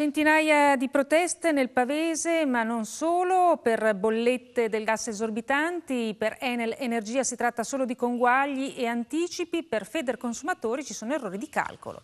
Centinaia di proteste nel Pavese, ma non solo, per bollette del gas esorbitanti, per Enel Energia si tratta solo di conguagli e anticipi, per Feder Consumatori ci sono errori di calcolo.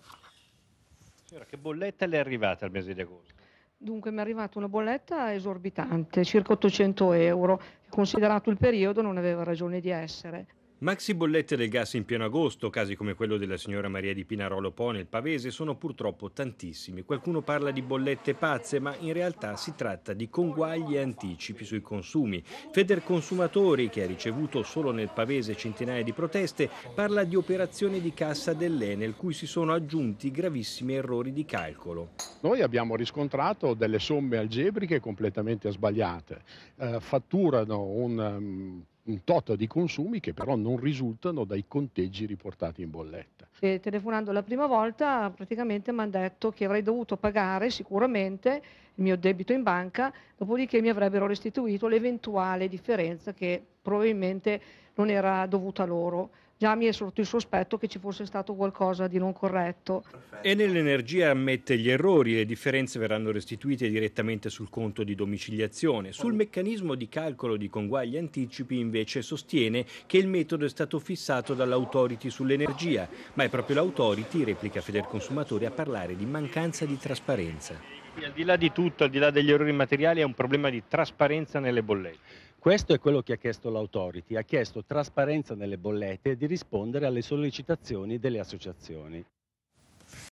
Signora, che bolletta le è arrivata al mese di agosto? Dunque mi è arrivata una bolletta esorbitante, circa 800 euro, considerato il periodo non aveva ragione di essere. Maxi bollette del gas in pieno agosto, casi come quello della signora Maria di Pinarolo Po nel Pavese, sono purtroppo tantissimi. Qualcuno parla di bollette pazze, ma in realtà si tratta di conguagli e anticipi sui consumi. Feder Consumatori, che ha ricevuto solo nel Pavese centinaia di proteste, parla di operazioni di cassa dell'Enel, cui si sono aggiunti gravissimi errori di calcolo. Noi abbiamo riscontrato delle somme algebriche completamente sbagliate. Eh, fatturano un... Um, un tot di consumi che però non risultano dai conteggi riportati in bolletta. E telefonando la prima volta praticamente mi hanno detto che avrei dovuto pagare sicuramente il mio debito in banca, dopodiché mi avrebbero restituito l'eventuale differenza che probabilmente non era dovuta loro già mi è sorto il sospetto che ci fosse stato qualcosa di non corretto. E nell'energia ammette gli errori, le differenze verranno restituite direttamente sul conto di domiciliazione. Sul meccanismo di calcolo di conguagli anticipi invece sostiene che il metodo è stato fissato dall'autority sull'energia, ma è proprio l'autority, replica Federconsumatori, a parlare di mancanza di trasparenza. Al di là di tutto, al di là degli errori materiali, è un problema di trasparenza nelle bollette. Questo è quello che ha chiesto l'autority, ha chiesto trasparenza nelle bollette e di rispondere alle sollecitazioni delle associazioni.